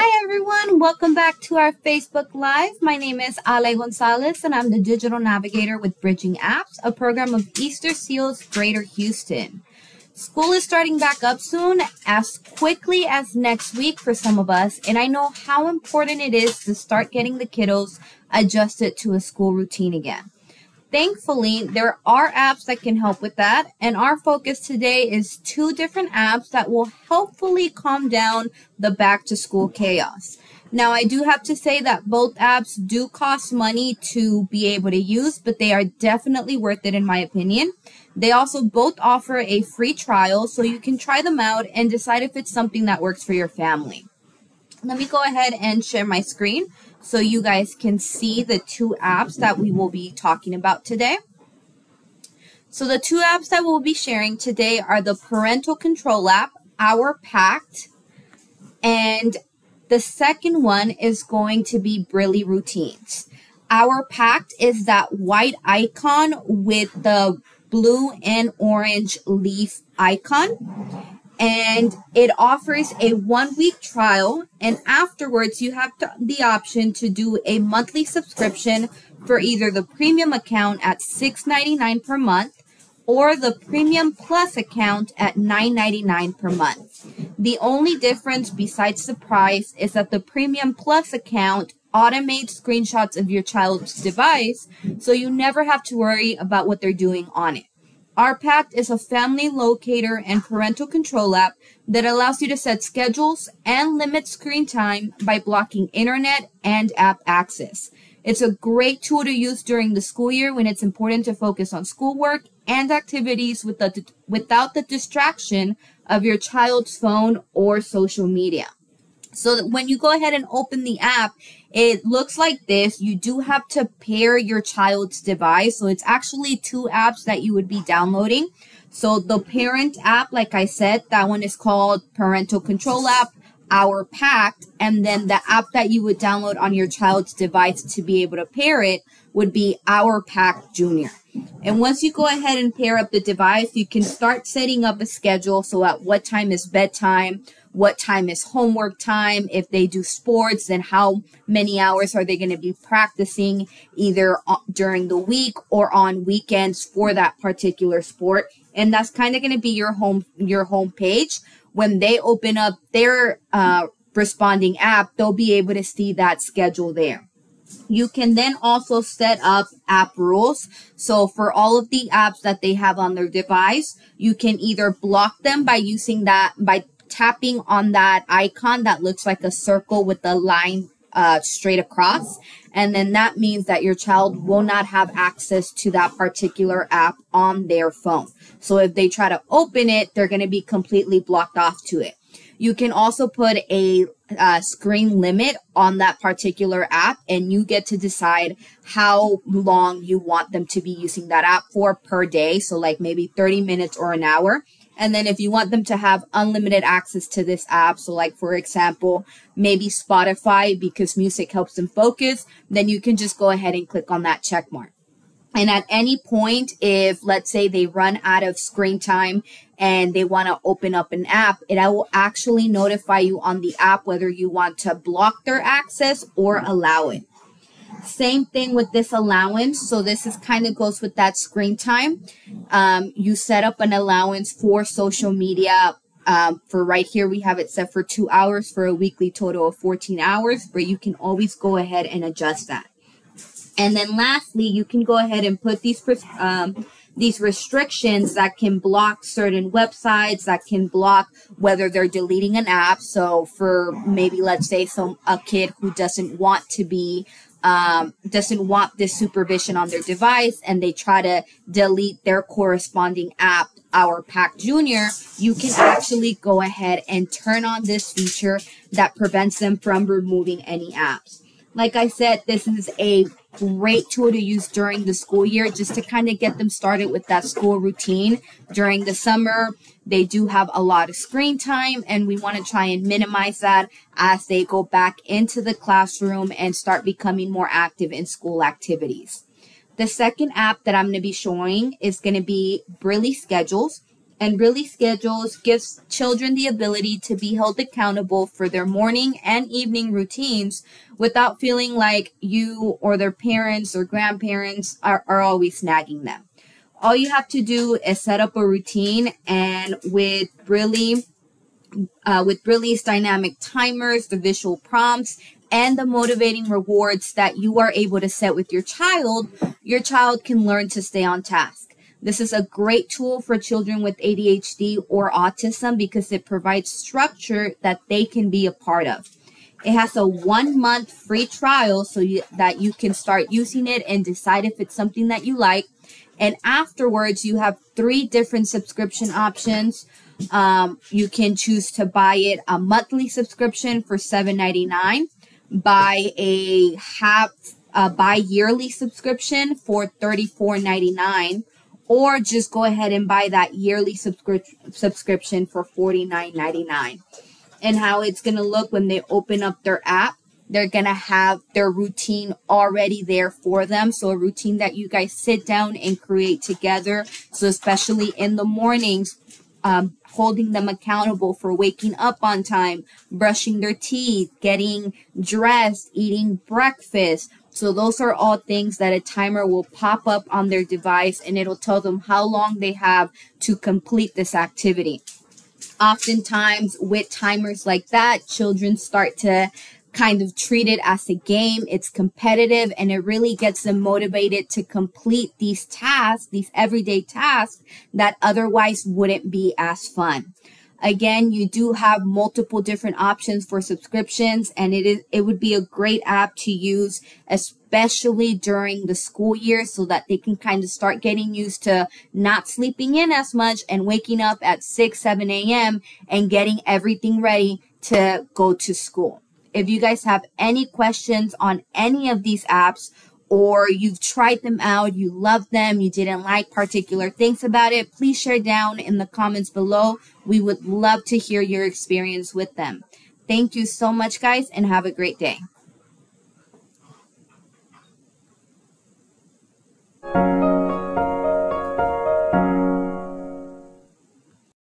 Hi everyone, welcome back to our Facebook Live. My name is Ale Gonzalez and I'm the Digital Navigator with BridgingApps, a program of Easter Seals Greater Houston. School is starting back up soon, as quickly as next week for some of us, and I know how important it is to start getting the kiddos adjusted to a school routine again. Thankfully, there are apps that can help with that, and our focus today is two different apps that will hopefully calm down the back to school chaos. Now, I do have to say that both apps do cost money to be able to use, but they are definitely worth it in my opinion. They also both offer a free trial, so you can try them out and decide if it's something that works for your family. Let me go ahead and share my screen so you guys can see the two apps that we will be talking about today. So the two apps that we'll be sharing today are the Parental Control app, Our Pact, and the second one is going to be Brili Routines. Our Pact is that white icon with the blue and orange leaf icon and it offers a one week trial and afterwards you have to, the option to do a monthly subscription for either the premium account at $6.99 per month or the premium plus account at $9.99 per month. The only difference besides the price is that the premium plus account automates screenshots of your child's device so you never have to worry about what they're doing on it. Our Pact is a family locator and parental control app that allows you to set schedules and limit screen time by blocking internet and app access. It's a great tool to use during the school year when it's important to focus on schoolwork and activities with the, without the distraction of your child's phone or social media. So when you go ahead and open the app, it looks like this. You do have to pair your child's device. So it's actually two apps that you would be downloading. So the parent app, like I said, that one is called Parental Control App, Our Pact. And then the app that you would download on your child's device to be able to pair it would be Our Pact Junior. And once you go ahead and pair up the device, you can start setting up a schedule. So at what time is bedtime? What time is homework time. If they do sports, then how many hours are they going to be practicing either during the week or on weekends for that particular sport. And that's kind of going to be your home, your home page. When they open up their, uh, responding app, they'll be able to see that schedule there. You can then also set up app rules. So for all of the apps that they have on their device, you can either block them by using that, by tapping on that icon that looks like a circle with the line uh, straight across. And then that means that your child will not have access to that particular app on their phone. So if they try to open it, they're going to be completely blocked off to it. You can also put a uh, screen limit on that particular app and you get to decide how long you want them to be using that app for per day. So like maybe 30 minutes or an hour. And then if you want them to have unlimited access to this app, so like for example, maybe Spotify because music helps them focus, then you can just go ahead and click on that check mark. And at any point, if let's say they run out of screen time and they want to open up an app, it will actually notify you on the app whether you want to block their access or allow it. Same thing with this allowance. So this is kind of goes with that screen time. Um, you set up an allowance for social media. Um, for right here, we have it set for two hours for a weekly total of 14 hours, but you can always go ahead and adjust that. And then lastly, you can go ahead and put these, um, these restrictions that can block certain websites that can block whether they're deleting an app. So for maybe let's say some a kid who doesn't want to be um, doesn't want this supervision on their device and they try to delete their corresponding app, Our Pact Junior, you can actually go ahead and turn on this feature that prevents them from removing any apps. Like I said, this is a great tool to use during the school year just to kind of get them started with that school routine during the summer. They do have a lot of screen time and we want to try and minimize that as they go back into the classroom and start becoming more active in school activities. The second app that I'm going to be showing is going to be Brili Schedules. And Brili schedules gives children the ability to be held accountable for their morning and evening routines without feeling like you or their parents or grandparents are, are always nagging them. All you have to do is set up a routine and with Brili, uh, with Brili's dynamic timers, the visual prompts, and the motivating rewards that you are able to set with your child, your child can learn to stay on task. This is a great tool for children with ADHD or autism because it provides structure that they can be a part of. It has a one month free trial so you, that you can start using it and decide if it's something that you like. And afterwards, you have three different subscription options. Um, you can choose to buy it a monthly subscription for $7.99, buy a half, uh, buy yearly subscription for $34.99 or just go ahead and buy that yearly subscri- subscription for $49.99. And how it's going to look when they open up their app. They're going to have their routine already there for them. So a routine that you guys sit down and create together. So especially in the mornings, um, holding them accountable for waking up on time, brushing their teeth, getting dressed, eating breakfast, so those are all things that a timer will pop up on their device and it'll tell them how long they have to complete this activity. Oftentimes with timers like that, children start to kind of treat it as a game. It's competitive and it really gets them motivated to complete these tasks, these everyday tasks that otherwise wouldn't be as fun. Again, you do have multiple different options for subscriptions and it is, it would be a great app to use, especially during the school year so that they can kind of start getting used to not sleeping in as much and waking up at 6, 7 a.m. and getting everything ready to go to school. If you guys have any questions on any of these apps or you've tried them out, you love them, you didn't like particular things about it, please share down in the comments below. We would love to hear your experience with them. Thank you so much, guys, and have a great day.